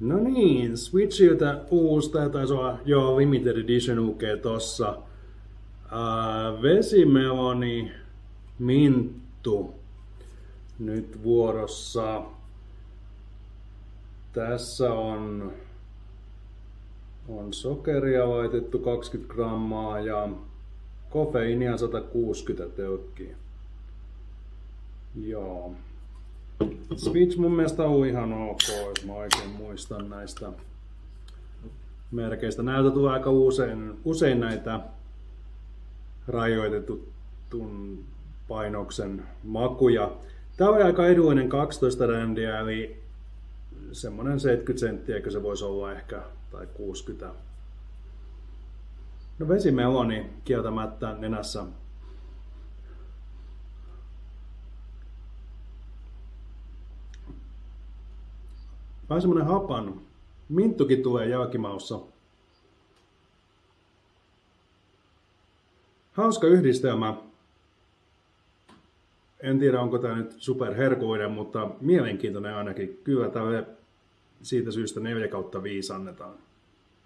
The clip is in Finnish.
No niin, Switchiltä uusi, tää taisi olla jo limited edition lukee tossa. Uh, vesimeloni, minttu, nyt vuorossa. Tässä on, on sokeria laitettu 20 grammaa ja kofeiinia 160 tölkkiä. Joo. Switch mun mielestä on ihan ok, jos mä oikein muistan näistä merkeistä. Näiltä tulee aika usein, usein näitä rajoitetun painoksen makuja. Tämä on aika edullinen 12 rändiä, eli semmonen 70 senttiä, se voisi olla ehkä, tai 60. No vesimeloni kieltämättä nenässä Vähän semmonen hapan. Minttukin tulee jälkimaussa. Hauska yhdistelmä. En tiedä, onko tämä nyt superherkuinen, mutta mielenkiintoinen ainakin. Kyllä tälle siitä syystä 4 kautta 5 annetaan.